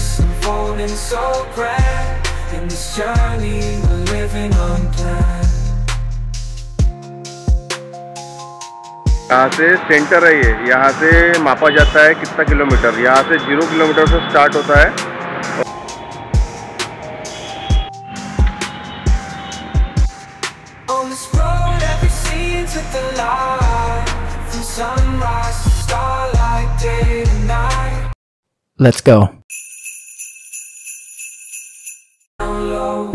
endless, unfolding so grand In this journey, we're living unplanned यहाँ से centre है ये यहाँ से मापा जाता है कितना किलोमीटर यहाँ से ज़ीरो किलोमीटर से स्टार्ट होता है On this road, every scene's with the light From sunrise to starlight, day to night Let's go. Down low,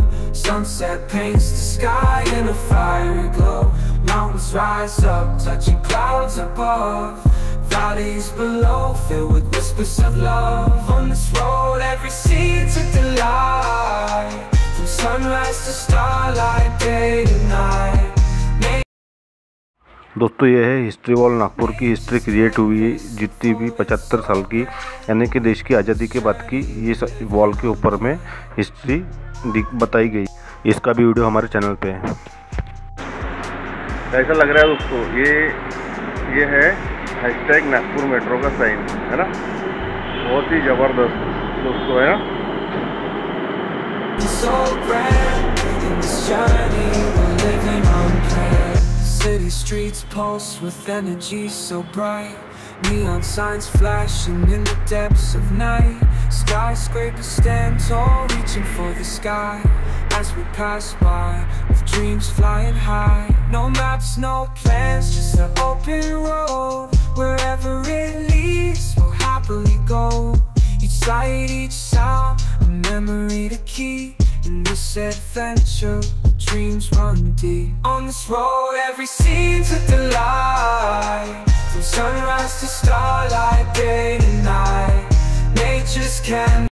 sunset paints the sky in a fiery glow Mountains rise up, touching clouds above Valleys below, filled with whispers of love On this road, every seed's a delight From sunrise to starlight, day to night दोस्तों ये है history wall Nagpur की history create हुई है जितनी भी पचहत्तर साल की यानी कि देश की आज़ादी के बाद की ये वॉल के ऊपर में हिस्ट्री बताई गई इसका भी वीडियो हमारे चैनल पे है। ऐसा लग रहा है दोस्तों ये ये है हैशटैग नागपुर मेट्रो का साइन है ना? बहुत ही ज़बरदस्त दोस्तों है ना? Neon signs flashing in the depths of night. Skyscrapers stand tall, reaching for the sky. As we pass by, with dreams flying high. No maps, no plans, just an open road. Wherever it leads, we'll happily go. Each sight, each sound, a memory to keep In this adventure, dreams run deep On this road, every scene's a delight Sunrise to starlight, day to night. Nature's canvas